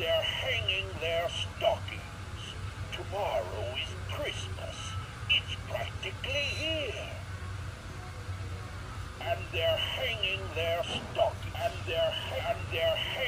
they're hanging their stockings. Tomorrow is Christmas. It's practically here. And they're hanging their stockings. And they're, and they're hanging.